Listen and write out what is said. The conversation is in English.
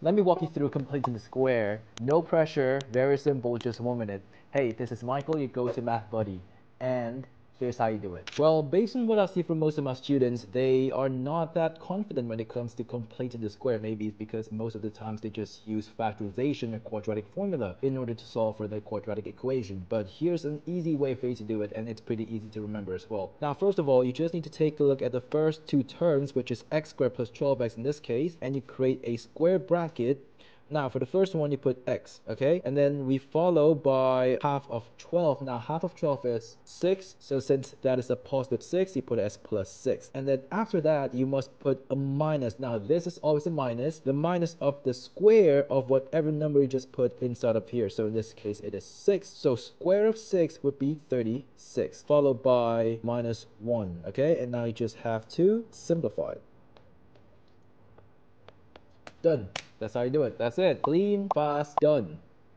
Let me walk you through completing the square. No pressure, very simple, just one minute. Hey, this is Michael, you go to Math Buddy. And here's how you do it. Well, based on what I see from most of my students, they are not that confident when it comes to completing the square. Maybe it's because most of the times they just use factorization or quadratic formula in order to solve for the quadratic equation. But here's an easy way for you to do it, and it's pretty easy to remember as well. Now, first of all, you just need to take a look at the first two terms, which is x squared plus 12x in this case, and you create a square bracket now for the first one, you put x, okay? And then we follow by half of 12. Now half of 12 is 6. So since that is a positive 6, you put it as plus 6. And then after that, you must put a minus. Now this is always a minus. The minus of the square of whatever number you just put inside of here. So in this case, it is 6. So square of 6 would be 36. Followed by minus 1, okay? And now you just have to simplify it. Done. That's how you do it. That's it. Clean, fast, done.